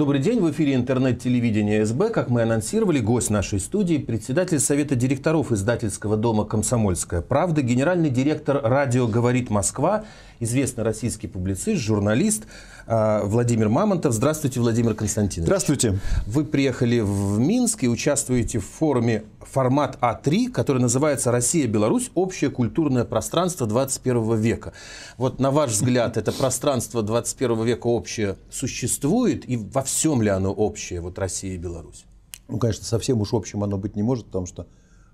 Добрый день, в эфире интернет-телевидения СБ. Как мы анонсировали, гость нашей студии – председатель Совета директоров издательского дома «Комсомольская правда», генеральный директор радио «Говорит Москва», известный российский публицист, журналист Владимир Мамонтов. Здравствуйте, Владимир Константинович. Здравствуйте. Вы приехали в Минск и участвуете в форуме формат А3, который называется «Россия-Беларусь. Общее культурное пространство 21 века». Вот на ваш взгляд, это пространство 21 века общее существует и во всем ли оно общее, вот Россия и Беларусь? Ну, конечно, совсем уж общим оно быть не может, потому что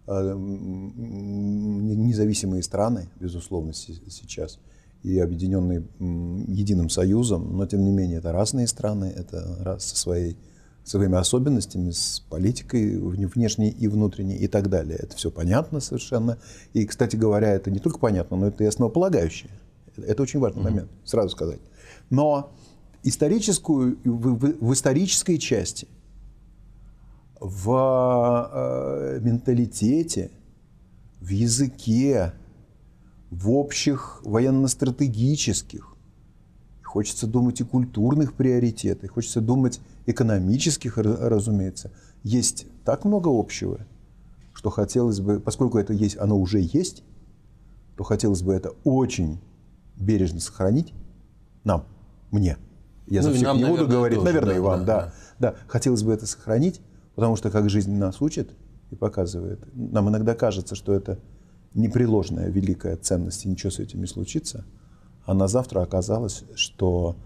э, независимые страны, безусловно, сейчас, и объединенные единым союзом, но тем не менее это разные страны, это раз со своей своими особенностями, с политикой внешней и внутренней и так далее. Это все понятно совершенно. И, кстати говоря, это не только понятно, но это и основополагающее. Это очень важный mm-hmm. момент, сразу сказать. Но историческую, в, в, в исторической части, в э, менталитете, в языке, в общих военно-стратегических, хочется думать и культурных приоритетах, хочется думать экономических, разумеется, есть так много общего, что хотелось бы, поскольку это есть, оно уже есть, то хотелось бы это очень бережно сохранить нам, мне. Я ну, за всех нам, не буду наверное, говорить, тоже, наверное, да, и вам, да, да, да. Хотелось бы это сохранить, потому что как жизнь нас учит и показывает, нам иногда кажется, что это непреложная великая ценность, и ничего с этим не случится. А на завтра оказалось, что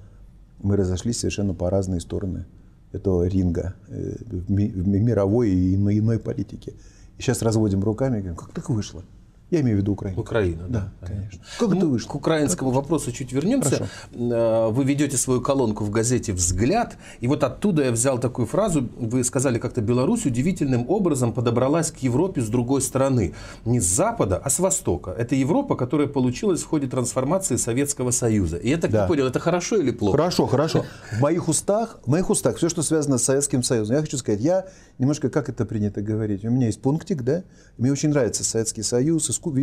мы разошлись совершенно по разные стороны этого ринга э, в мировой и иной политике. И сейчас разводим руками и говорим, как так вышло? Я имею в виду Украину. Украина, да, да конечно. Как это вышло? К украинскому как вопросу чуть вернемся. Хорошо. Э, вы ведете свою колонку в газете «Взгляд», и вот оттуда я взял такую фразу. Вы сказали, как-то Беларусь удивительным образом подобралась к Европе с другой стороны. Не с запада, а с востока. Это Европа, которая получилась в ходе трансформации Советского Союза. И я так да. не понял, это хорошо или плохо? Хорошо, хорошо. В моих устах, в моих устах все, что связано с Советским Союзом. Я хочу сказать, я немножко, как это принято говорить, у меня есть пунктик, да, мне очень нравится Советский Союз, иску...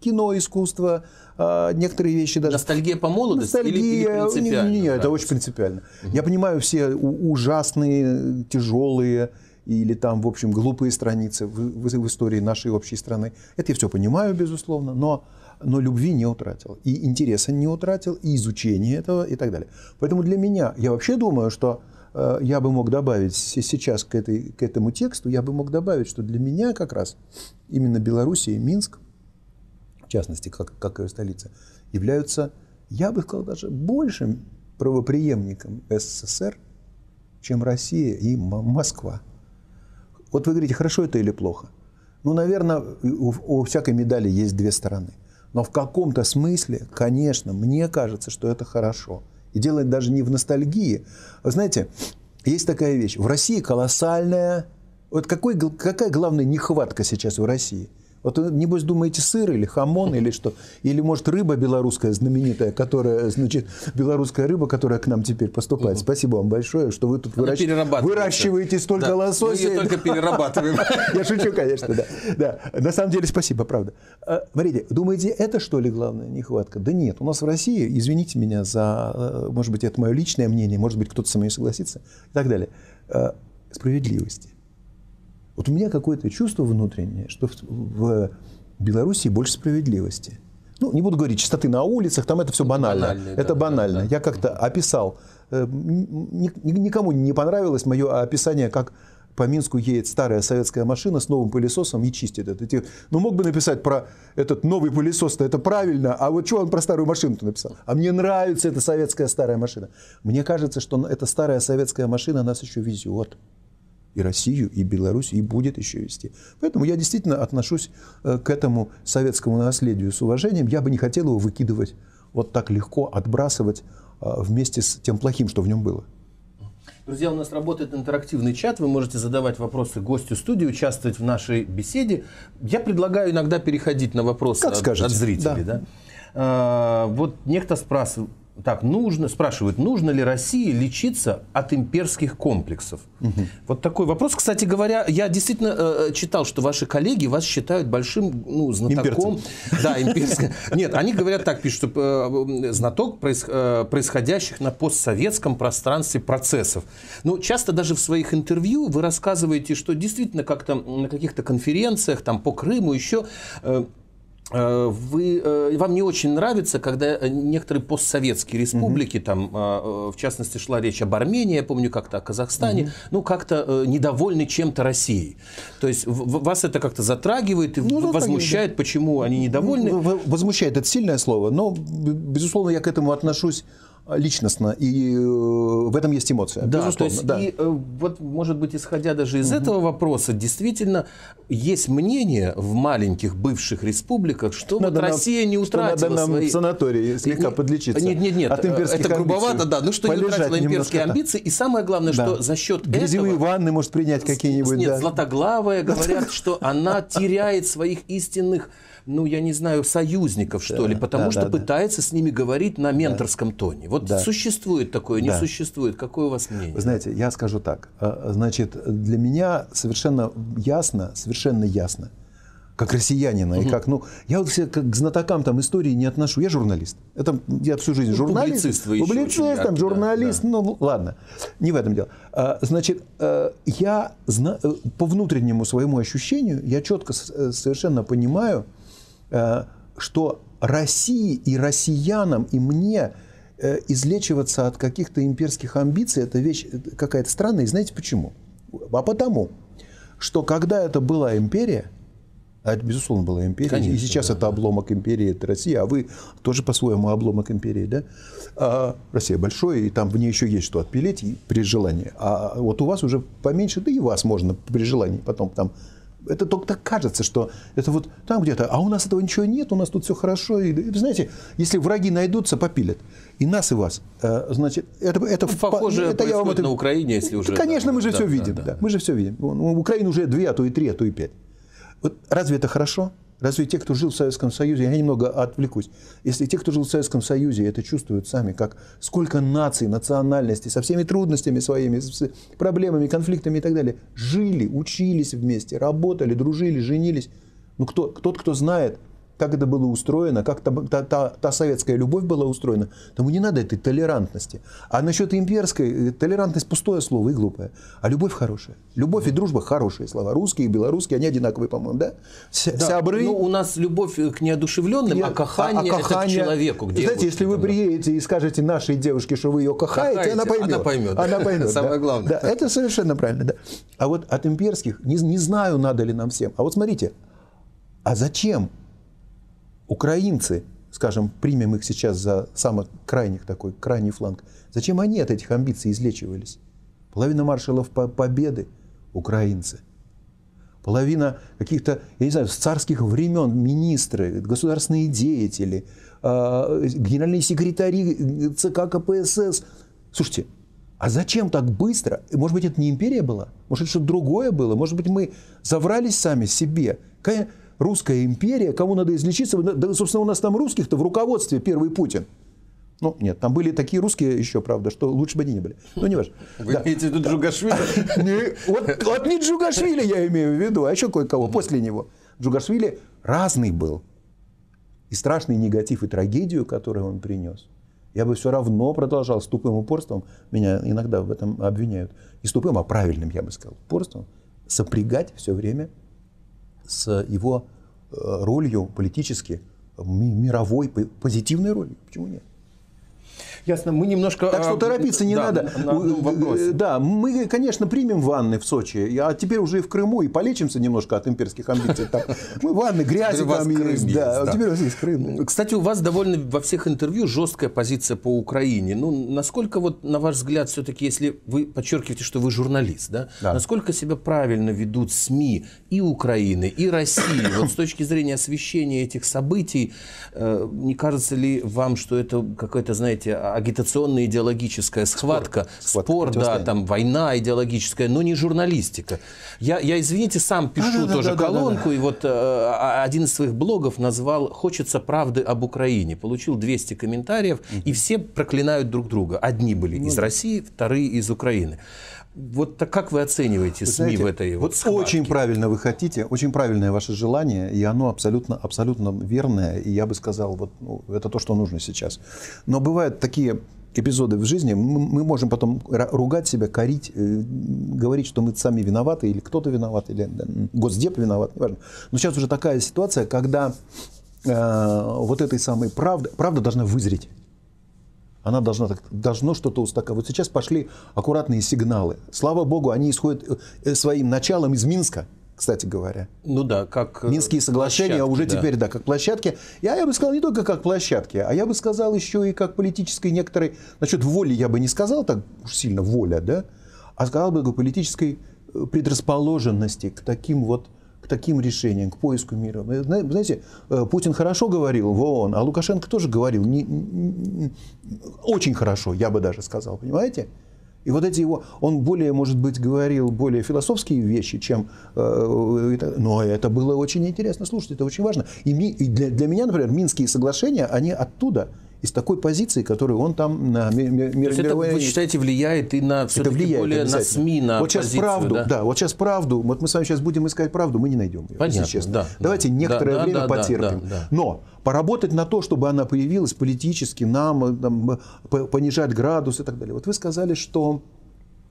кино, искусство, а, некоторые вещи даже... Ностальгия по молодости Ностальгия... или, или принципиально? Не, не, это очень принципиально. Угу. Я понимаю все ужасные, тяжелые или там, в общем, глупые страницы в, в, истории нашей общей страны. Это я все понимаю, безусловно, но, но любви не утратил. И интереса не утратил, и изучения этого, и так далее. Поэтому для меня, я вообще думаю, что э, я бы мог добавить сейчас к, этой, к этому тексту, я бы мог добавить, что для меня как раз именно Белоруссия и Минск, частности, как, как ее столица, являются, я бы сказал, даже большим правоприемником СССР, чем Россия и Москва. Вот вы говорите, хорошо это или плохо? Ну, наверное, у, у всякой медали есть две стороны. Но в каком-то смысле, конечно, мне кажется, что это хорошо. И делать даже не в ностальгии. Вы знаете, есть такая вещь. В России колоссальная... Вот какой, какая главная нехватка сейчас в России – вот вы, небось, думаете, сыр или хамон или что? Или, может, рыба белорусская знаменитая, которая, значит, белорусская рыба, которая к нам теперь поступает. Спасибо вам большое, что вы тут выращ... выращиваете столько да. лосося. Мы ее только перерабатываем. Я шучу, конечно, да. да. На самом деле, спасибо, правда. А, смотрите, думаете, это что ли главная нехватка? Да нет, у нас в России, извините меня за, э, может быть, это мое личное мнение, может быть, кто-то со мной согласится и так далее, э, справедливости. Вот у меня какое-то чувство внутреннее, что в Белоруссии больше справедливости. Ну, не буду говорить чистоты на улицах, там это все банально. Банальный, это да, банально. Да, да. Я как-то описал. Э, никому не понравилось мое описание, как по Минску едет старая советская машина с новым пылесосом и чистит это. Ну, мог бы написать про этот новый пылесос-то, это правильно, а вот что он про старую машину-то написал? А мне нравится эта советская старая машина. Мне кажется, что эта старая советская машина нас еще везет и Россию, и Беларусь, и будет еще вести. Поэтому я действительно отношусь э, к этому советскому наследию с уважением. Я бы не хотел его выкидывать вот так легко, отбрасывать э, вместе с тем плохим, что в нем было. Друзья, у нас работает интерактивный чат. Вы можете задавать вопросы гостю студии, участвовать в нашей беседе. Я предлагаю иногда переходить на вопросы от, от зрителей. Да. Да? А, вот некто спрашивает, так, нужно, спрашивают, нужно ли России лечиться от имперских комплексов? Угу. Вот такой вопрос. Кстати говоря, я действительно э, читал, что ваши коллеги вас считают большим ну, знатоком. Имперцем. Да, имперским. Нет, они говорят так, пишут, что э, знаток проис, э, происходящих на постсоветском пространстве процессов. Но часто даже в своих интервью вы рассказываете, что действительно как-то на каких-то конференциях, там по Крыму еще... Э, Э, вы, э, вам не очень нравится, когда некоторые постсоветские республики, угу. там, э, в частности, шла речь об Армении, я помню как-то о Казахстане, угу. ну, как-то недовольны чем-то Россией. То есть вас это как-то затрагивает и ну, возмущает, да. почему они недовольны? Возмущает – это сильное слово, но, безусловно, я к этому отношусь личностно, и э, в этом есть эмоция. Да, то есть, да. и э, вот, может быть, исходя даже из угу. этого вопроса, действительно есть мнение в маленьких бывших республиках, что надо вот нам, Россия не утратила что надо нам свои... в санатории слегка нет, подлечиться. Нет, нет, нет, от это грубовато, да, ну что не утратила имперские немножко, амбиции, и самое главное, да. что за счет Грязевые этого... ванны может принять какие-нибудь. Нет, да. Златоглавая говорят, что она теряет своих истинных ну, я не знаю, союзников, что да, ли, потому да, что да, пытается да. с ними говорить на менторском да. тоне. Вот да. существует такое, не да. существует. Какое у вас мнение? Вы знаете, я скажу так. А, значит, для меня совершенно ясно, совершенно ясно, как россиянина, угу. и как, ну, я вот все как к знатокам там истории не отношу. Я журналист. Это я всю жизнь ну, журналист. Публицист вы Публицист, еще там, журналист, да, да. ну, ладно. Не в этом дело. А, значит, э, я э, по внутреннему своему ощущению, я четко э, совершенно понимаю, что России и россиянам, и мне э, излечиваться от каких-то имперских амбиций, это вещь э, какая-то странная. И знаете почему? А потому, что когда это была империя, а это, безусловно, была империя. Конечно, и сейчас да, это обломок империи, это Россия, а вы тоже по-своему обломок империи, да? А Россия большая, и там в ней еще есть что отпилить при желании. А вот у вас уже поменьше, да и вас можно при желании потом там это только так кажется, что это вот там где-то, а у нас этого ничего нет, у нас тут все хорошо. И, и знаете, если враги найдутся, попилят. И нас, и вас. Э, значит, это, это ну, похоже это я вам это... на Украине, если уже... Конечно, мы же да, все да, видим. Да, да. Мы же все видим. У Украины уже две, а то и три, а то и пять. Вот разве это хорошо? Разве те, кто жил в Советском Союзе, я немного отвлекусь, если те, кто жил в Советском Союзе, это чувствуют сами, как сколько наций, национальностей, со всеми трудностями своими, с проблемами, конфликтами и так далее, жили, учились вместе, работали, дружили, женились. Ну, кто, тот, кто знает, как это было устроено, как та, та, та, та советская любовь была устроена, тому не надо этой толерантности. А насчет имперской, э, толерантность пустое слово и глупое. А любовь хорошая. Любовь и дружба хорошие слова. Русские и белорусские, они одинаковые, по-моему, да? да. Сябры. Ну, у нас любовь к неодушевленным, а кахание, а, а кахание это к человеку. Где Знаете, если вы приедете и скажете нашей девушке, что вы ее кахаете, кахаете она поймет. Она поймет. Она поймет. Самое главное. Да, это совершенно правильно. Да. А вот от имперских, не, не знаю, надо ли нам всем. А вот смотрите, а зачем украинцы, скажем, примем их сейчас за самый крайних такой, крайний фланг, зачем они от этих амбиций излечивались? Половина маршалов Победы – украинцы. Половина каких-то, я не знаю, с царских времен министры, государственные деятели, а, генеральные секретари ЦК КПСС. Слушайте, а зачем так быстро? Может быть, это не империя была? Может, это что-то другое было? Может быть, мы заврались сами себе? Русская империя, кому надо излечиться, да, собственно, у нас там русских-то в руководстве первый Путин. Ну, нет, там были такие русские еще, правда, что лучше бы они не были. Ну, не важно. Вы да. имеете в виду Джугашвили? Вот, вот не Джугашвили я имею в виду, а еще кое-кого после него. Джугашвили разный был. И страшный негатив и трагедию, которую он принес, я бы все равно продолжал с тупым упорством, меня иногда в этом обвиняют, не с тупым, а правильным, я бы сказал, упорством, сопрягать все время с его ролью политически, мировой, позитивной ролью. Почему нет? Ясно. Мы немножко... Так что а, торопиться не да, надо. На, на э, да, мы, конечно, примем ванны в Сочи, а теперь уже и в Крыму, и полечимся немножко от имперских амбиций. Там, мы ванны, грязи там есть. Да, теперь у вас есть Крым. Кстати, у вас довольно во всех интервью жесткая позиция по Украине. Ну, насколько, вот, на ваш взгляд, все-таки, если вы подчеркиваете, что вы журналист, да, да. насколько себя правильно ведут СМИ и Украины, и России, вот с точки зрения освещения этих событий, э, не кажется ли вам, что это какое-то, знаете, агитационная идеологическая схватка, Спор. спор, Схватка, да, там война идеологическая, но не журналистика. Я, я извините, сам пишу да, тоже да, да, колонку, и вот э, один из своих блогов назвал «Хочется правды об Украине». Получил 200 комментариев, и все проклинают друг друга. Одни были из России, вторые из Украины. Вот так как вы оцениваете Вы СМИ знаете, в этой вот схватке? очень правильно вы хотите, очень правильное ваше желание, и оно абсолютно, абсолютно верное, и я бы сказал, вот, ну, это то, что нужно сейчас. Но бывают такие эпизоды в жизни, мы, можем потом ругать себя, корить, э, говорить, что мы сами виноваты, или кто-то виноват, или Госдеп виноват, неважно. Но сейчас уже такая ситуация, когда э, вот этой самой правды, правда должна вызреть. Она должна, должно что-то устаканить. Вот сейчас пошли аккуратные сигналы. Слава богу, они исходят э, своим началом из Минска, кстати говоря. Ну да, как... э, Минские соглашения площадки, уже да. теперь, да, как площадки. Я, я бы сказал не только как площадки, а я бы сказал еще и как политической некоторой... Насчет воли я бы не сказал так уж сильно воля, да, а сказал бы политической э, предрасположенности к таким вот к таким решениям, к поиску мира. Вы знаете, э, Путин хорошо говорил в ООН, а Лукашенко тоже говорил не- не- очень хорошо, я бы даже сказал, понимаете? И вот эти его, он более, может быть, говорил более философские вещи, чем... э, это- но это было очень интересно слушать, это очень важно. И, ми- и для, для меня, например, Минские соглашения, они оттуда, из такой позиции, которую он там на ми- ми- То есть это, мировой вы считаете, влияет и на это все-таки влияет более на. СМИ, на вот сейчас позицию, правду, да? да? вот сейчас правду, вот мы с вами сейчас будем искать правду, мы не найдем ее, Понятно, если честно. да, Давайте да. некоторое Да, да, время да, да, потерпим. да, да. Но поработать на то, чтобы она появилась политически, нам э, там, э, по- понижать градус и так далее. Вот вы сказали, что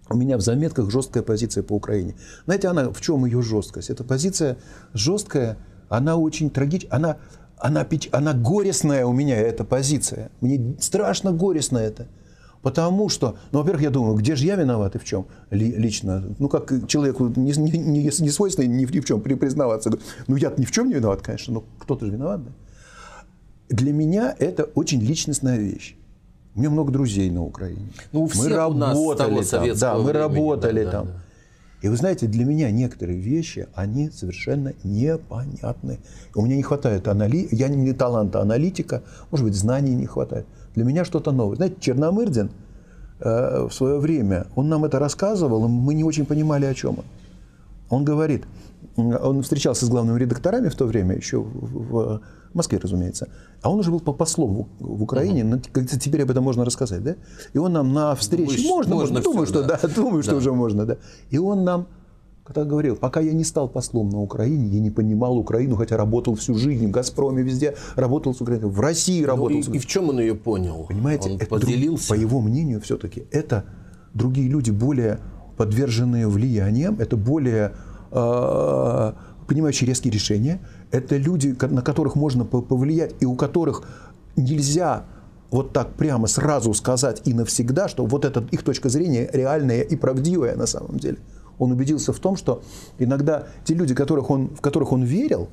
у меня в заметках жесткая позиция по Украине. Знаете, она в чем ее жесткость? Эта позиция жесткая, она очень трагичная, она, она, она горестная у меня, эта позиция. Мне страшно горестно это. Потому что, ну, во-первых, я думаю, где же я виноват и в чем ли- лично? Ну, как человеку не, не, не, не свойственно ни, в- ни в чем при- признаваться. Ну, я ни в чем не виноват, конечно, но кто-то же виноват, да? Для меня это очень личностная вещь. У меня много друзей на Украине. Ну, у мы всех у нас того работали там, да, мы времени, работали да, да, там. да. И вы знаете, для меня некоторые вещи, они совершенно непонятны. У меня не хватает анали... я не таланта аналитика, может быть, знаний не хватает. Для меня что-то новое. Знаете, Черномырдин э, в свое время, он нам это рассказывал, и мы не очень понимали, о чем он. Он говорит, он встречался с главными редакторами в то время, еще в, в Москве, разумеется, а он уже был по- послом в, в Украине, но как- теперь об этом можно рассказать, да? И он нам на встрече, Думаешь, можно, можно можно, думаю, всё, что да. да, думаю, что Да. уже можно, да. И он нам когда говорил, пока я не стал послом на Украине, я не понимал Украину, хотя работал всю жизнь в «Газпроме», везде работал с Украиной, в России Ну, работал. и, с и в чем он ее понял? Понимаете, он это друг- поделился? по его мнению, все-таки это другие люди, более подверженные влиянием, это более э, понимающие резкие решения, это люди, на которых можно по- повлиять и у которых нельзя вот так прямо сразу сказать и навсегда, что вот эта их точка зрения реальная и правдивая на самом деле. Он убедился в том, что иногда те люди, которых он, в которых он верил,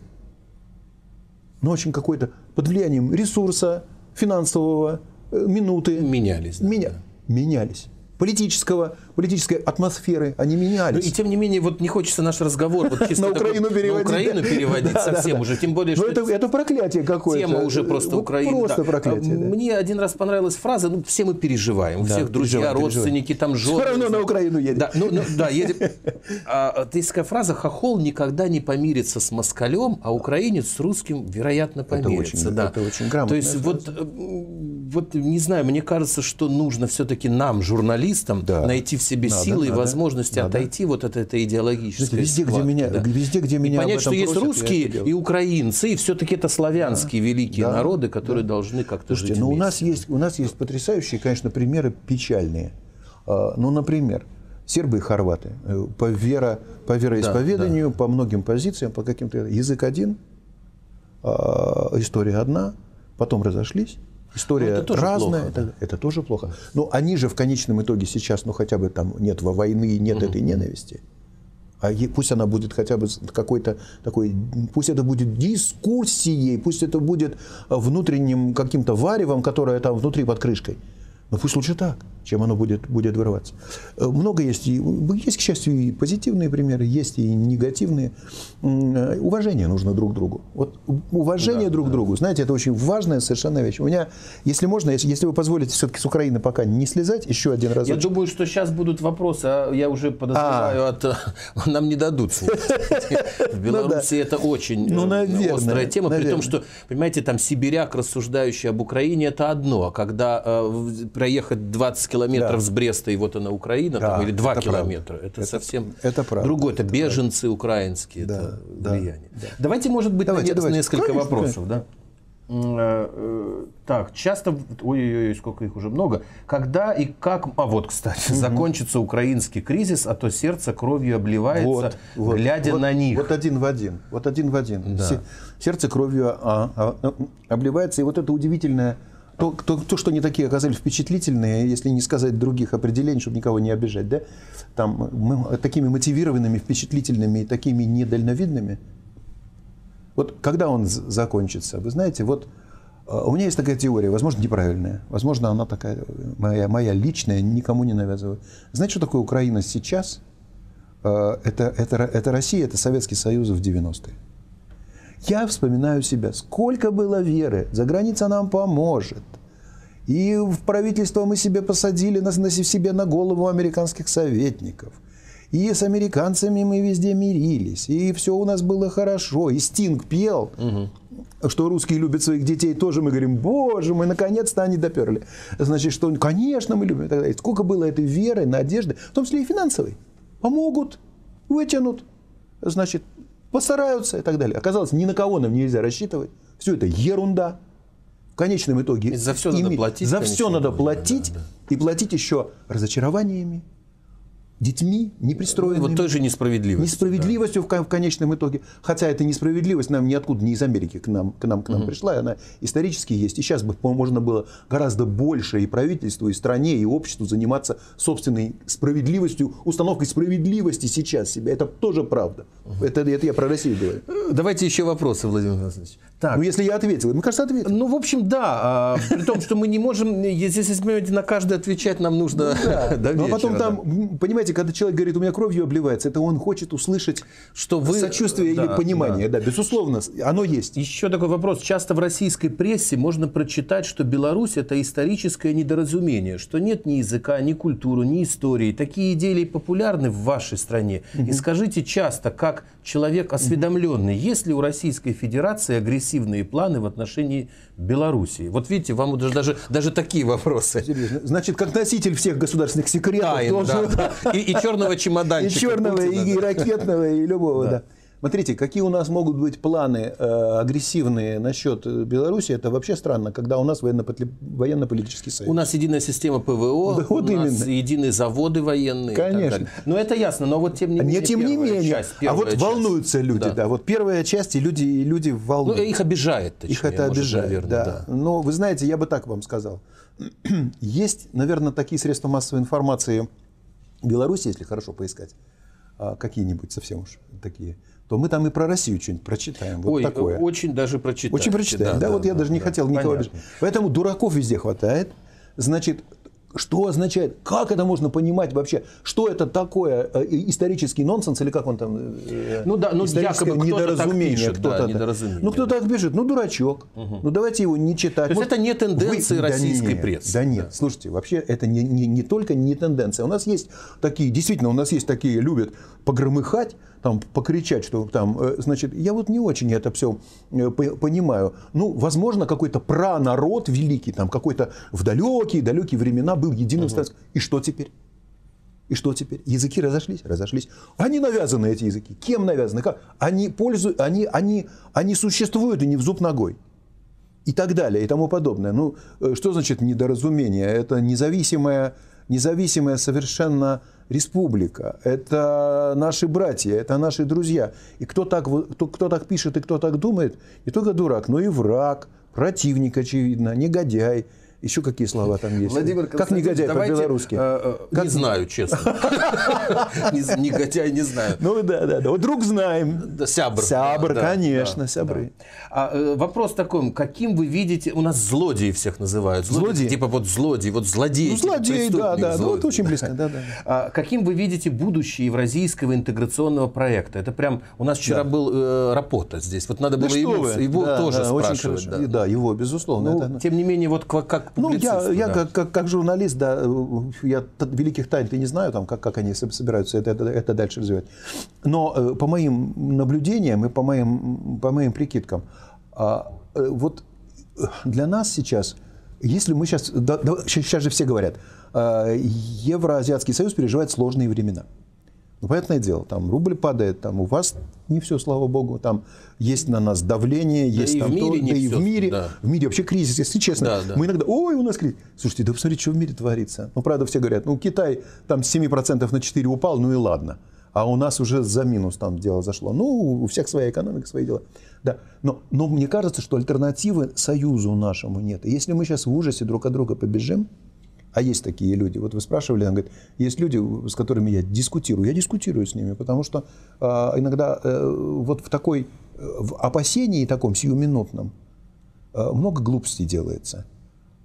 но очень какой-то под влиянием ресурса, финансового, э, минуты. Менялись, да, Меня- Менялись. Политического, политической атмосферы они Ну, менялись. и тем не менее, вот не хочется наш разговор вот чисто на такой- Украину переводить. на Украину переводить Да, совсем да. уже. Тем более, Но что это, это проклятие какое-то. тема уже просто Вот Украины. Просто да. проклятие. да. Мне один раз понравилась фраза, ну, все мы переживаем, у Да, всех друзья, переживаем, родственники, там жены. Все равно на Украину едем. Да, ну, ну, да, едем. А, а, есть такая фраза, хохол никогда не помирится с москалем, а украинец с русским, вероятно, помирится. очень- да. это очень грамотная То есть, вот, э, вот, не знаю, мне кажется, что нужно все-таки нам, журналистам, Да. найти в себе Надо, силы и надо, возможности надо. отойти вот от этой идеологической Знаете, везде, где схватки, меня- да. везде, где меня и понять, что есть просят, я русские и украинцы, и все-таки это славянские великие Да. народы, которые должны как-то жить ну у нас есть, у нас есть потрясающие, конечно, примеры печальные. А, Ну, например, сербы и хорваты э, по, вера, по вероисповеданию, по многим позициям, по каким-то язык один, а, история одна, потом разошлись. История Ну, это разная, плохо, это, это тоже плохо. Но они же в конечном итоге сейчас, ну хотя бы там нет во войны, нет этой ненависти. А пусть она будет хотя бы какой-то такой, пусть это будет дискуссией, пусть это будет внутренним каким-то варевом, которое там внутри под крышкой. Но пусть лучше так. Чем оно будет, будет вырываться. Э, много есть, и, есть, к счастью, и позитивные примеры, есть и негативные. Э, уважение нужно друг другу. Вот уважение да, друг да. другу, знаете, это очень важная совершенно вещь. У меня, если можно, если, если вы позволите все-таки с Украины пока не слезать, еще один раз. Я думаю, что сейчас будут вопросы, а я уже подозреваю, а. от, нам не дадут. В ну Беларуси это очень ну, э, острая тема, при том, что, понимаете, там сибиряк, рассуждающий об Украине, это одно, а когда проехать 20 километров да. с Бреста, и вот она Украина, да, там, или 2 километра. Правда. Это, это совсем это правда, другое. Это, это беженцы правда. украинские, да, это да, влияние. Да. Давайте, может быть, давайте, давайте. несколько Конечно, вопросов. Да? Э, э, так, часто, ой-ой-ой, сколько их уже много. Когда и как, а вот, кстати, угу. закончится украинский кризис, а то сердце кровью обливается, вот, глядя вот, на них. Вот один в один, вот один в один. Да. Сердце кровью а, а, обливается, и вот это удивительное то, то, то, что они такие оказались впечатлительные, если не сказать других определений, чтобы никого не обижать, да, там, мы такими мотивированными, впечатлительными и такими недальновидными. Вот когда он закончится, вы знаете, вот а, у меня есть такая теория, возможно, неправильная, возможно, она такая, моя, моя личная, никому не навязываю. Знаете, что такое Украина сейчас? А, это, это, это Россия, это Советский Союз в 90-е. Я вспоминаю себя. Сколько было веры. За граница нам поможет. И в правительство мы себе посадили на, на себе на голову американских советников. И с американцами мы везде мирились. И все у нас было хорошо. И Стинг пел, угу. что русские любят своих детей. Тоже мы говорим, боже мой, наконец-то они доперли. Значит, что, конечно, мы любим. И Сколько было этой веры, надежды, в том числе и финансовой. Помогут, вытянут. Значит, постараются и так далее. Оказалось, ни на кого нам нельзя рассчитывать. Все это ерунда. В конечном итоге... За все ими, надо платить. За все надо платить. Да, да. И платить еще разочарованиями, детьми непристроенными. Вот той же несправедливостью. Несправедливостью да. в, в конечном итоге. Хотя эта несправедливость нам ниоткуда, не из Америки к нам, к нам, к нам угу. пришла, и она исторически есть. И сейчас бы можно было гораздо больше и правительству, и стране, и обществу заниматься собственной справедливостью, установкой справедливости сейчас себя. Это тоже правда. Угу. Это, это я про Россию говорю. Давайте еще вопросы, Владимир Владимирович. Так. Ну, если я ответил, мне кажется, ответил. Ну, в общем, да. А, при том, что мы не можем, если, если понимаете, на каждый отвечать нам нужно ну, да. до вечера, Ну, а потом там, да. понимаете, когда человек говорит, у меня кровью обливается, это он хочет услышать что вы... сочувствие да, или понимание. Да. да, безусловно, оно есть. Еще такой вопрос. Часто в российской прессе можно прочитать, что Беларусь – это историческое недоразумение, что нет ни языка, ни культуры, ни истории. Такие идеи популярны в вашей стране. Угу. И скажите часто, как человек осведомленный, угу. есть ли у Российской Федерации агрессивные агрессивные планы в отношении Белоруссии? Вот видите, вам даже, даже, даже такие вопросы. Серьезно. Значит, как носитель всех государственных секретов. Тайн, должен... да. И, и черного чемоданчика. И черного, Путина, и, да. ракетного, и любого, да. да. Смотрите, какие у нас могут быть планы э, агрессивные насчет Беларуси, это вообще странно, когда у нас военно-политический союз. У нас единая система ПВО, да, вот у именно. нас единые заводы военные. Конечно. Но это ясно, но вот тем не менее. Не тем не менее. Часть, а вот часть. волнуются люди, да. да. Вот первая часть, и люди, и люди волнуются. Ну, их обижает, точнее, Их это может, обижает, наверное, да. да. Но вы знаете, я бы так вам сказал. Есть, наверное, такие средства массовой информации в Беларуси, если хорошо поискать, а, какие-нибудь совсем уж такие – то мы там и про Россию что-нибудь прочитаем. Вот Ой, такое. очень даже прочитаем. Очень прочитаем. Да, да, да вот да, я даже да, не да, хотел никого обижать. Поэтому дураков везде хватает. Значит, что означает, как это можно понимать вообще, что это такое э, исторический нонсенс или как он там? Э, ну да, ну якобы недоразумение, кто-то, кто-то да, недоразумение. Ну кто так пишет, ну дурачок, угу. ну давайте его не читать. То есть Может, это не тенденции вы... российской да прессы. Да нет, да. слушайте, вообще это не, не, не только не тенденция. У нас есть такие, действительно, у нас есть такие, любят погромыхать, там, покричать, что там, э, значит, я вот не очень это все э, понимаю. Ну, возможно, какой-то пранарод великий, там, какой-то в далекие, далекие времена был единым угу. uh И что теперь? И что теперь? Языки разошлись? Разошлись. Они навязаны, эти языки. Кем навязаны? Как? Они, пользуют, они, они, они существуют и не в зуб ногой. И так далее, и тому подобное. Ну, э, что значит недоразумение? Это независимая, независимая совершенно республика, это наши братья, это наши друзья. И кто так, кто, кто так пишет и кто так думает, не только дурак, но и враг, противник, очевидно, негодяй, Еще какие слова там есть? Владимир как негодяй по-белорусски? Э, э, как... Не знаю, честно. Негодяй не знаю. Ну да, да, да. Вот друг знаем. Сябр. Сябр, конечно, сябры. А э, вопрос такой, каким вы видите, у нас злодеи всех называют. Злодеи? Типа вот злодей, вот злодей. Ну, типа злодей, да, да. Ну, это очень близко, да, да. А каким вы видите будущее евразийского интеграционного проекта? Это прям, у нас вчера был Рапота здесь, вот надо было его тоже спрашивать. Да, его, безусловно. Ну, тем не менее, вот как ну, я, я как, как, как журналист, да, я великих тайн ты не знаю, там, как, как они собираются это, это, это дальше развивать. Но э, по моим наблюдениям и по моим, по моим прикидкам, а, э, вот э, для нас сейчас, если мы сейчас, да, да, сейчас же все говорят, Евроазиатский союз переживает сложные времена. Ну, понятное дело, там рубль падает, там у вас не все, слава богу, там есть на нас давление, да есть там в мире то, не да все, и в мире, да. в мире вообще кризис, если честно. Да, да. Мы иногда, ой, у нас кризис. Слушайте, да посмотрите, что в мире творится. Ну, правда, все говорят, ну, Китай там с 7% на 4 упал, ну и ладно. А у нас уже за минус там дело зашло. Ну, у всех своя экономика, свои дела. Да. Но, но мне кажется, что альтернативы союзу нашему нет. И если мы сейчас в ужасе друг от друга побежим, а есть такие люди. Вот вы спрашивали, он говорит, есть люди, с которыми я дискутирую. Я дискутирую с ними, потому что э, иногда э, вот в такой э, в опасении таком сиюминутном э, много глупостей делается.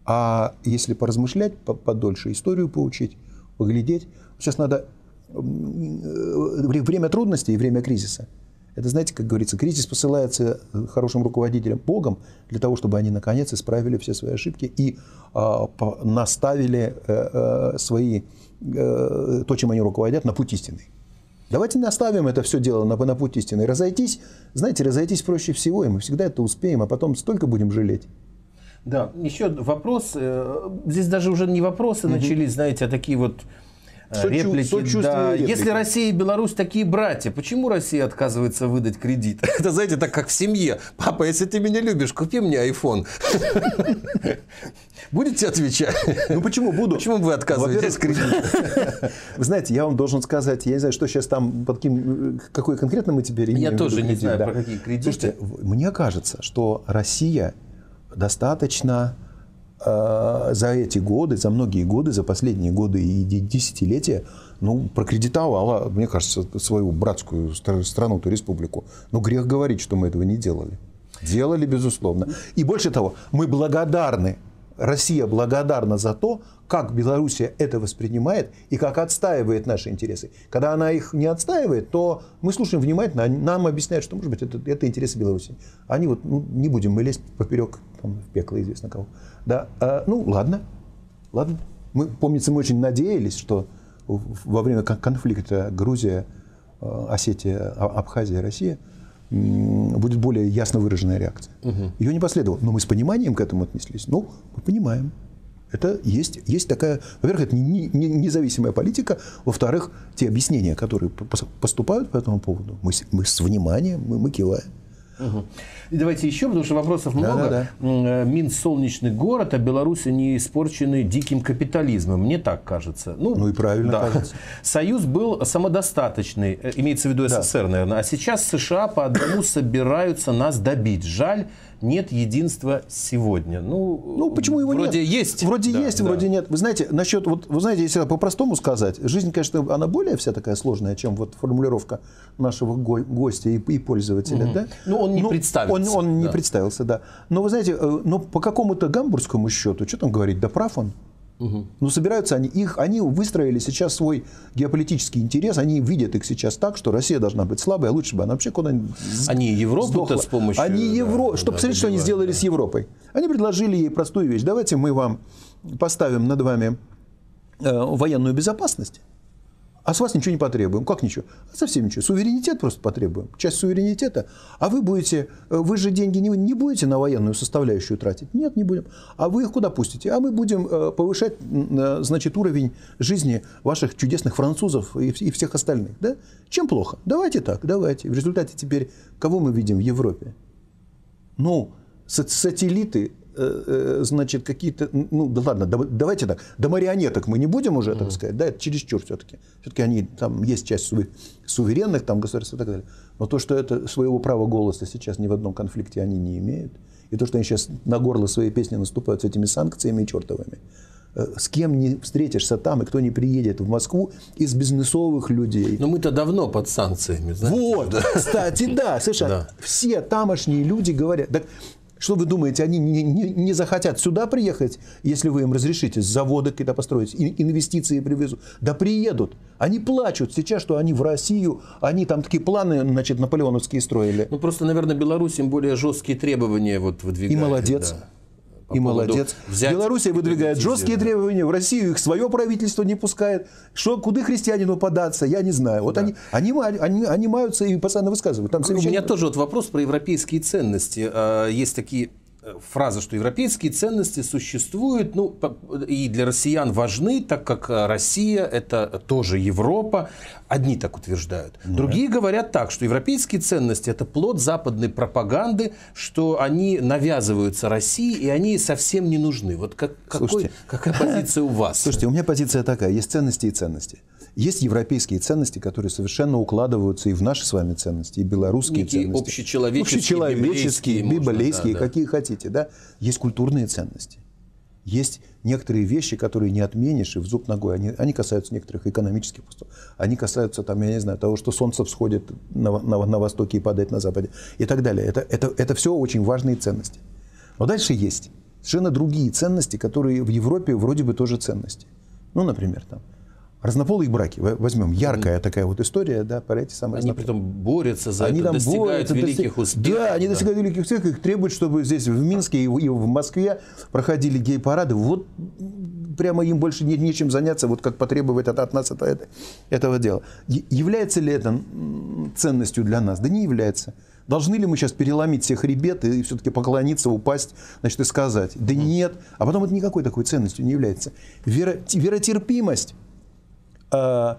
А если поразмышлять подольше, историю поучить, поглядеть, сейчас надо э, время трудностей и время кризиса – это, знаете, как говорится, кризис посылается э, хорошим руководителям Богом для того, чтобы они наконец исправили все свои ошибки и э, наставили э, э, свои, э, то, чем они руководят, на путь истинный. Давайте наставим это все дело на, на путь истины. Разойтись, знаете, разойтись проще всего, и мы всегда это успеем, а потом столько будем жалеть. Да, еще вопрос. Э, здесь даже уже не вопросы угу. начались, знаете, а такие вот Сочу, реплики. Да. реплики. Если Россия и Беларусь такие братья, почему Россия отказывается выдать кредит? Это, знаете, так как в семье. Папа, если ты меня любишь, купи мне iPhone. Будете отвечать? Ну почему буду? Почему вы отказываетесь кредит? Вы знаете, я вам должен сказать, я не знаю, что сейчас там, под каким, какой конкретно мы теперь Я тоже не знаю, про какие кредиты. Слушайте, мне кажется, что Россия достаточно Э, за эти годы, за многие годы, за последние годы и десятилетия, ну, прокредитовала, мне кажется, свою братскую страну, ту республику. Но грех говорить, что мы этого не делали. Делали, безусловно. И больше того, мы благодарны, Россия благодарна за то, как Белоруссия это воспринимает и как отстаивает наши интересы. Когда она их не отстаивает, то мы слушаем внимательно, нам объясняют, что, может быть, это, это интересы Беларуси. Они вот, ну, не будем мы лезть поперек там, в пекло, известно кого. Да, а, ну, ладно, ладно. Мы, помнится, мы очень надеялись, что во время конфликта Грузия, а, Осетия, Абхазия, Россия будет более ясно выраженная реакция. Угу. Ее не последовало. Но мы с пониманием к этому отнеслись. Ну, мы понимаем. Это есть, есть такая, во-первых, это не, не, независимая политика, во-вторых, те объяснения, которые поступают по этому поводу, мы, мы с вниманием, мы, мы киваем. Угу. И давайте еще, потому что вопросов много. Да, да, да. Минск солнечный город, а Беларусь не испорчены диким капитализмом. Мне так кажется. Ну, ну и правильно да. кажется. Союз был самодостаточный, э, имеется в виду СССР, да. наверное. А сейчас США по одному собираются нас добить. Жаль, нет единства сегодня. Ну, ну почему его вроде нет? есть. Вроде да, есть, да. вроде нет. Вы знаете, насчет, вот, вы знаете, если по-простому сказать, жизнь, конечно, она более вся такая сложная, чем вот формулировка нашего го- гостя и, и пользователя. Угу. Да? Ну, он не ну, представился. Он, он да. не представился, да. Но вы знаете, э, но по какому-то гамбургскому счету, что там говорить, да прав он. Угу. Ну, собираются они, их, они выстроили сейчас свой геополитический интерес, они видят их сейчас так, что Россия должна быть слабой, а лучше бы она вообще куда-нибудь Они Европу-то с помощью... Они да, Евро... Что, да, посмотрите, что они сделали да. с Европой. Они предложили ей простую вещь. Давайте мы вам поставим над вами э, военную безопасность, а с вас ничего не потребуем. Как ничего? А совсем ничего. Суверенитет просто потребуем. Часть суверенитета. А вы будете, э, вы же деньги не, не будете на военную составляющую тратить? Нет, не будем. А вы их куда пустите? А мы будем э, повышать, э, значит, уровень жизни ваших чудесных французов и, и всех остальных. Да? Чем плохо? Давайте так, давайте. В результате теперь кого мы видим в Европе? Ну, сателлиты значит, какие-то, ну, да ладно, давайте так, до марионеток мы не будем уже, так сказать, да, это чересчур все-таки. Все-таки они, там есть часть суверенных там государств и так далее. Но то, что это своего права голоса сейчас ни в одном конфликте они не имеют, И то, что они сейчас на горло своей песни наступают с этими санкциями чертовыми. Э, с кем не встретишься там, и кто не приедет в Москву из бизнесовых людей. Но мы-то давно под санкциями, знаете. Вот, кстати, да, совершенно. Да. Все тамошние люди говорят, так что вы думаете, они не, не, не захотят сюда приехать, если вы им разрешите заводы какие-то построить, инвестиции привезут? Да приедут. Они плачут сейчас, что они в Россию, они там такие планы, значит, наполеоновские строили. Ну просто, наверное, Беларусь им более жесткие требования вот выдвигает. И молодец. Да и молодец. Белоруссия выдвигает жесткие требования, в Россию их свое правительство не пускает. Что, куда христианину податься, я не знаю. Вот да. они, они, они, они маются и постоянно высказывают. Там У меня тоже вот вопрос про европейские ценности. А, есть такие фраза, что европейские ценности существуют, ну, и для россиян важны, так как э, Россия – это тоже Европа. Одни так утверждают. Ну, Другие говорят так, что европейские ценности – это плод западной пропаганды, что они навязываются России, и они совсем не нужны. Вот как, какой, какая позиция у вас? Слушайте, у меня позиция такая. Есть ценности и ценности. Есть европейские ценности, которые совершенно укладываются и в наши с вами ценности, и белорусские Некие ценности. Общечеловеческие, общечеловеческие библейские, библейские да, какие хотите. Да? Есть культурные ценности. Есть некоторые вещи, которые не отменишь и в зуб ногой. Они, они касаются некоторых экономических постов. Они касаются, там, я не знаю, того, что солнце всходит на, на, на востоке и падает на западе. И так далее. Это, это, это все очень важные ценности. Но дальше есть совершенно другие ценности, которые в Европе вроде бы тоже ценности. Ну, например, там, Разнополые браки, возьмем, яркая такая вот история, да, про эти самые Они притом борются за они это, там достигают борются, великих успехов. Да, они да. достигают великих успехов, их требуют, чтобы здесь в Минске и в Москве проходили гей-парады. Вот прямо им больше не, нечем заняться, вот как потребует от, от нас это, это, этого дела. Является ли это ценностью для нас? Да не является. Должны ли мы сейчас переломить всех ребят и все-таки поклониться, упасть, значит, и сказать? Да нет. А потом это никакой такой ценностью не является. Вера, веротерпимость Э,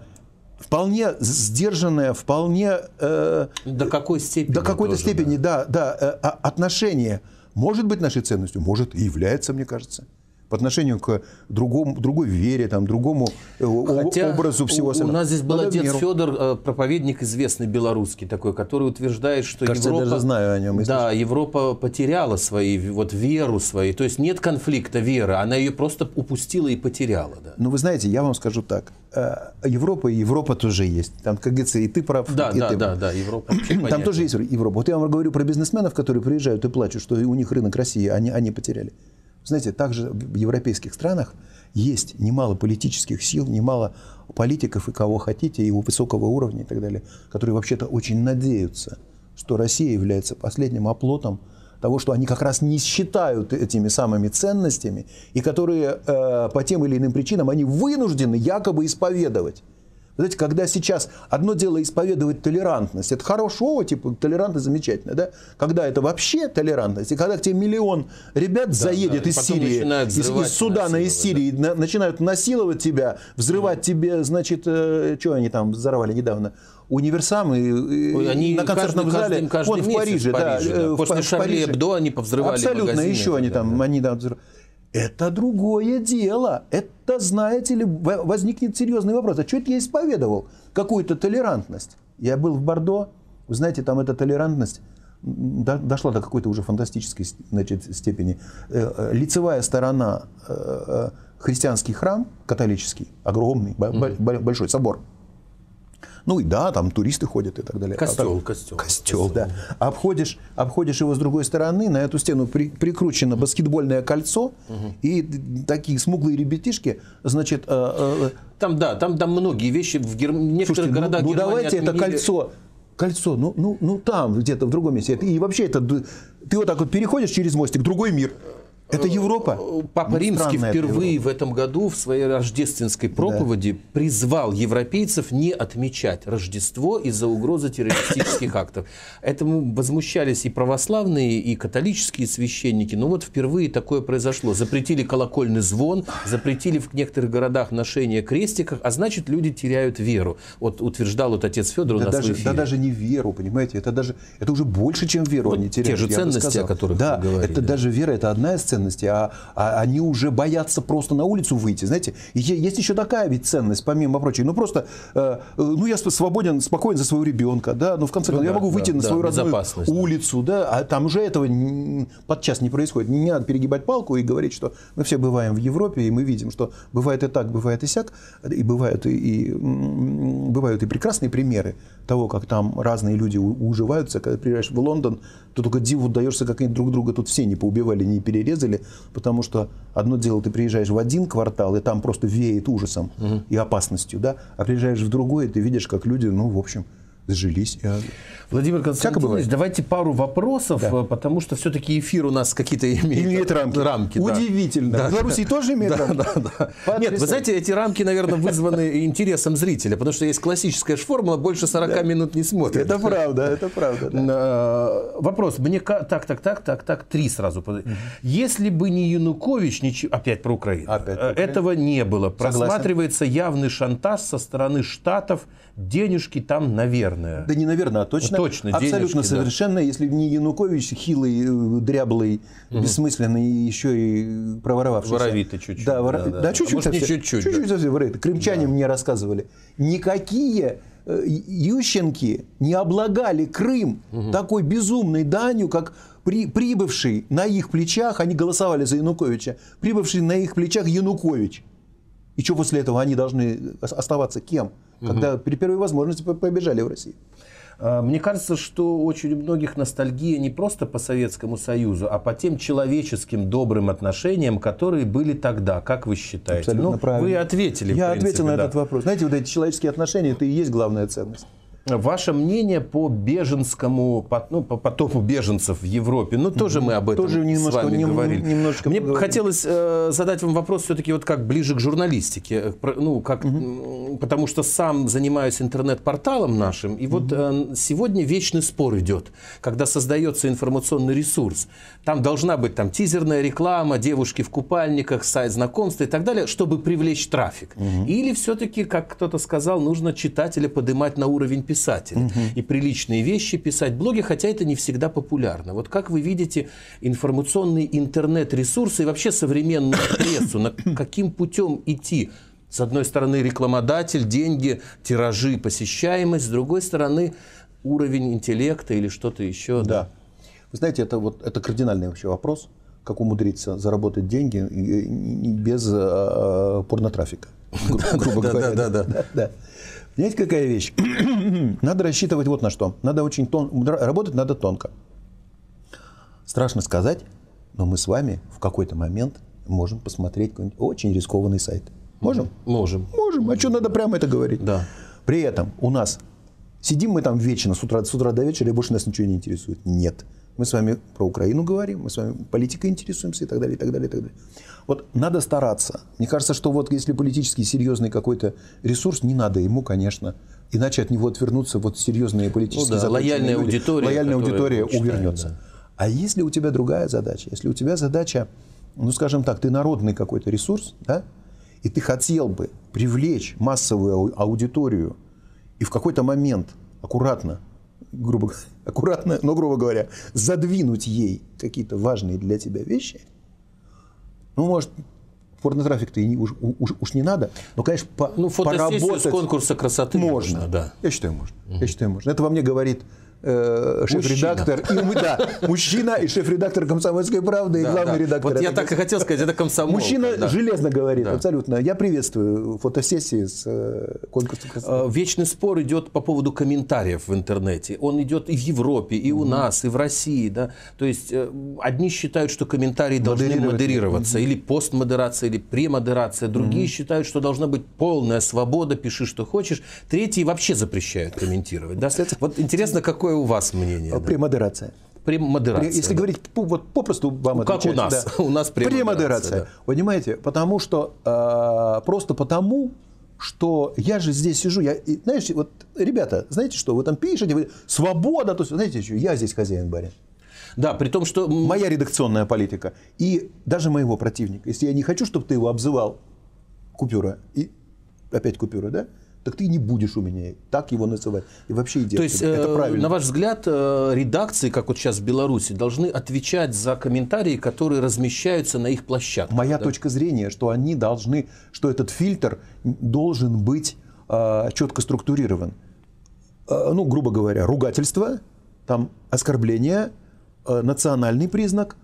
вполне сдержанное, вполне... Э, до какой степени? До какой-то тоже, степени, да, да, да э, отношение может быть нашей ценностью, может и является, мне кажется по отношению к другому, другой вере, там, другому э, Хотя образу всего у, у нас здесь был отец меру. Федор, э, проповедник известный белорусский такой, который утверждает, что Кажется, Европа... я даже знаю о нем. Да, Европа потеряла свои, вот веру свою. То есть нет конфликта веры, она ее просто упустила и потеряла. Да. Ну, вы знаете, я вам скажу так. Э, Европа и Европа тоже есть. Там, как говорится, и ты прав, да, и да, ты да, Да, Европа. Там тоже есть Европа. Вот я вам говорю про бизнесменов, которые приезжают и плачут, что у них рынок России, они, они потеряли. Знаете, также в европейских странах есть немало политических сил, немало политиков и кого хотите, и у высокого уровня и так далее, которые вообще-то очень надеются, что Россия является последним оплотом того, что они как раз не считают этими самыми ценностями, и которые э, по тем или иным причинам они вынуждены якобы исповедовать. Знаете, когда сейчас одно дело исповедовать толерантность, это хорошо, типа толерантность замечательно, да? Когда это вообще толерантность, и когда к тебе миллион ребят да, заедет да, из Сирии, из, из Судана, из Сирии, да. на, начинают насиловать тебя, взрывать да. тебе, значит, э, что они там взорвали недавно? универсамы они на концертном каждый, зале, каждый, каждый вот в Париже, в Париже да, да. После в, Шарли Эбдо они повзрывали Абсолютно, еще они там, да. они там взрывали. Это другое дело. Это, знаете ли, возникнет серьезный вопрос. А что это я исповедовал? Какую-то толерантность. Я был в Бордо, вы знаете, там эта толерантность дошла до какой-то уже фантастической значит, степени. Э, э, лицевая сторона э, христианский храм католический, огромный, большой собор – ну и да, там туристы ходят и так далее. Костел, а так, костел. Костел, да. Обходишь, обходишь его с другой стороны, на эту стену при, прикручено баскетбольное кольцо, угу. и такие смуглые ребятишки, значит... Э, э, там, да, там, там многие вещи в Гер... некоторых Слушайте, ну, городах ну, ну давайте отменили... это кольцо кольцо, ну, ну, ну там, где-то в другом месте. И вообще это, ты вот так вот переходишь через мостик, другой мир. Это Европа. Папа ну, Римский впервые в этом году в своей рождественской проповеди да. призвал европейцев не отмечать Рождество из-за угрозы террористических актов. Этому возмущались и православные, и католические священники. Но вот впервые такое произошло. Запретили колокольный звон, запретили в некоторых городах ношение крестиков, а значит люди теряют веру. Вот утверждал вот отец Федор да у нас даже, Да даже не веру, понимаете, это даже это уже больше, чем веру вот они теряют. Те же ценности, о которых да, вы говорили. это даже вера, это одна из ценностей ценности, а, а они уже боятся просто на улицу выйти. Знаете, и есть еще такая ведь ценность, помимо прочего. Ну просто, э, ну я свободен, спокоен за своего ребенка, да, но в конце концов ну, я да, могу выйти да, на свою да, родную улицу, да, а там уже этого подчас не происходит. Не надо перегибать палку и говорить, что мы все бываем в Европе, и мы видим, что бывает и так, бывает и сяк, и бывают и, и, бывают и прекрасные примеры того, как там разные люди уживаются. Когда приезжаешь в Лондон, то только диву даешься, как они друг друга тут все не поубивали, не перерезали, потому что одно дело, ты приезжаешь в один квартал, и там просто веет ужасом угу. и опасностью, да, а приезжаешь в другой, и ты видишь, как люди, ну, в общем, сжились. Владимир Константинович, давайте пару вопросов, да. потому что все-таки эфир у нас какие-то имеет, имеет рамки. рамки Удивительно. Да. Беларуси тоже имеет да, рамки? Да, да. Нет, вы знаете, эти рамки, наверное, вызваны интересом зрителя, потому что есть классическая формула, больше 40 да. минут не смотрит. Это правда, это правда. Да. Вопрос. Мне так, так, так, так, так, три сразу. Угу. Если бы не Янукович, ничего, опять про Украину, опять про Украину. этого не было. Просматривается Согласен. явный шантаж со стороны Штатов, денежки там, наверное. Да не наверное, а точно. Точно, Абсолютно денежки, совершенно. Да. Если не Янукович, хилый, э, дряблый, угу. бессмысленный, еще и проворовавшийся. Воровитый чуть-чуть. Да, вор... да, да. да чуть-чуть. А может, не чуть-чуть. Чуть-чуть да. совсем Крымчане да. мне рассказывали. Никакие э, Ющенки не облагали Крым угу. такой безумной данью, как при, прибывший на их плечах, они голосовали за Януковича, прибывший на их плечах Янукович. И что после этого они должны оставаться кем? Когда при первой возможности побежали в Россию. А, мне кажется, что очень у многих ностальгия не просто по Советскому Союзу, а по тем человеческим добрым отношениям, которые были тогда. Как вы считаете? Абсолютно ну, правильно. Вы ответили. Я принципе, ответил на да. этот вопрос. Знаете, вот эти человеческие отношения, это и есть главная ценность. Ваше мнение по беженскому, по, ну, по потопу беженцев в Европе? Ну, тоже мы об этом тоже немножко, с вами нем, говорили. Немножко Мне поговорим. хотелось э, задать вам вопрос все-таки вот как ближе к журналистике. Э, ну, как, угу. Потому что сам занимаюсь интернет-порталом нашим, и вот э, сегодня вечный спор идет, когда создается информационный ресурс. Там должна быть там тизерная реклама, девушки в купальниках, сайт знакомства и так далее, чтобы привлечь трафик. Угу. Или все-таки, как кто-то сказал, нужно читателя поднимать на уровень писателя писатель. Угу. И приличные вещи писать блоги, хотя это не всегда популярно. Вот как вы видите информационные интернет-ресурсы и вообще современную прессу, на каким путем идти? С одной стороны рекламодатель, деньги, тиражи, посещаемость, с другой стороны уровень интеллекта или что-то еще. Да. да. Вы знаете, это, вот, это кардинальный вообще вопрос, как умудриться заработать деньги без э, порнотрафика. Грубо говоря. Да, да, да. Знаете, какая вещь? надо рассчитывать вот на что. Надо очень тон... Работать надо тонко. Страшно сказать, но мы с вами в какой-то момент можем посмотреть какой-нибудь очень рискованный сайт. Можем? Можем. Можем. А что надо прямо это говорить? Да. При этом у нас сидим мы там вечно с утра, с утра до вечера, и больше нас ничего не интересует. Нет. Мы с вами про Украину говорим, мы с вами политикой интересуемся и так далее, и так далее, и так далее. Вот надо стараться. Мне кажется, что вот если политический серьезный какой-то ресурс, не надо ему, конечно, иначе от него отвернуться вот серьезные политические ну, да, лояльная люди, аудитория, лояльная аудитория увернется. Да. А если у тебя другая задача, если у тебя задача, ну скажем так, ты народный какой-то ресурс, да, и ты хотел бы привлечь массовую аудиторию и в какой-то момент аккуратно грубо, аккуратно, но грубо говоря, задвинуть ей какие-то важные для тебя вещи, ну, может, порнотрафик-то уж, уж, уж не надо, но, конечно, по, ну, поработать... с конкурса красоты можно. можно да. Я считаю, можно. Угу. Я считаю, можно. Это во мне говорит э, шеф-редактор. И, мы, да, мужчина и шеф-редактор «Комсомольской правды» и да, главный да. редактор. Вот я так и хотел сказать, это комсомол. Мужчина да. железно говорит, да. абсолютно. Я приветствую фотосессии с э, конкурсом красоты. Вечный спор идет по поводу комментариев в интернете. Он идет и в Европе, и у нас, и в России. Да? То есть э, одни считают, что комментарии должны модерироваться, или постмодерация, или премодерация. Другие считают, что должна быть полная свобода, пиши, что хочешь. Третьи вообще запрещают комментировать. Да? Вот интересно, какой какое у вас мнение? Премодерация. Премодерация. Если да. говорить вот попросту вам ну, Как у нас? Да. у нас премодерация. Премодерация. Да. Понимаете? Потому что э, просто потому, что я же здесь сижу, я, и, знаешь, вот, ребята, знаете что, вы там пишете, вы, свобода, то есть, знаете что, я здесь хозяин барин. Да, при том, что... Моя редакционная политика. И даже моего противника. Если я не хочу, чтобы ты его обзывал, купюра, и опять купюра, да? Так ты не будешь у меня так его называть. И вообще идея. То есть, это э, правильно. на ваш взгляд, э, редакции, как вот сейчас в Беларуси, должны отвечать за комментарии, которые размещаются на их площадках? Моя да? точка зрения, что они должны, что этот фильтр должен быть э, четко структурирован. Э, ну, грубо говоря, ругательство, там оскорбление, э, национальный признак,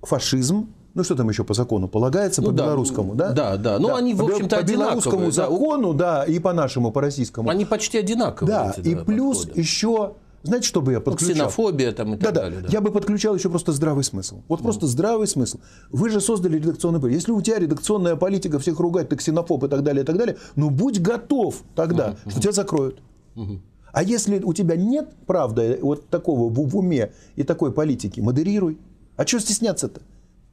фашизм, ну что там еще по закону полагается, Ну по да, белорусскому, да? да, да. Ну, они, в общем-то, По белорусскому одинаковые, да. закону, да, и по нашему, по российскому. Они почти одинаковые. Да, эти, и плюс подходы. еще, знаете, что бы я Ну, подключал? ксенофобия там и так Да, далее. да. Я бы подключал еще просто здравый смысл. Вот просто здравый смысл. Вы же создали редакционный политик. Если у тебя редакционная политика всех ругать, ты ксенофоб и так далее, и так далее, ну будь готов тогда, что тебя закроют. А если у тебя нет, правда, вот такого в, в уме и такой политики, модерируй. А что стесняться-то?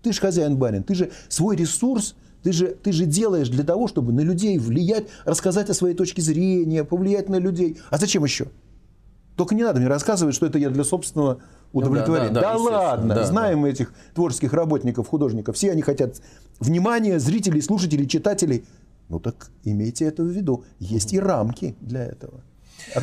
Ты же хозяин-барин, ты же свой ресурс, ты же, ты же делаешь для того, чтобы на людей влиять, рассказать о своей точке зрения, повлиять на людей. А зачем еще? Только не надо мне рассказывать, что это я для собственного удовлетворения. да, да, да, естественно, ладно, да, знаем мы этих творческих работников, художников. Все они хотят внимания зрителей, слушателей, читателей. Ну так имейте это в виду. Есть и рамки для этого.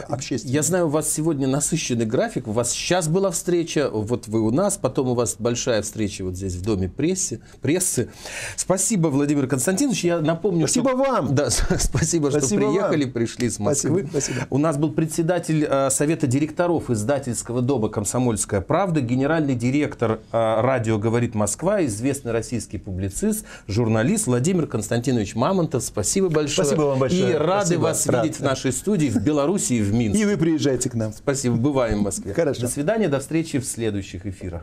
Общественные. Я знаю, у вас сегодня насыщенный график. У вас сейчас была встреча, вот вы у нас, потом у вас большая встреча вот здесь в Доме прессы. прессы. Спасибо, Владимир Константинович. Я напомню, Спасибо что... вам. Да, спасибо, что Спасибо приехали, вам. пришли с Москвы. Спасибо, спасибо. У нас был председатель э, Совета директоров издательского дома «Комсомольская правда», генеральный директор э, радио «Говорит Москва», известный российский публицист, журналист Владимир Константинович Мамонтов. Спасибо большое. Спасибо вам большое. И рады Спасибо. вас Рад. видеть в нашей студии в Беларуси и в Минске. И вы приезжайте к нам. Спасибо, бываем в Москве. Хорошо. До свидания, до встречи в следующих эфирах.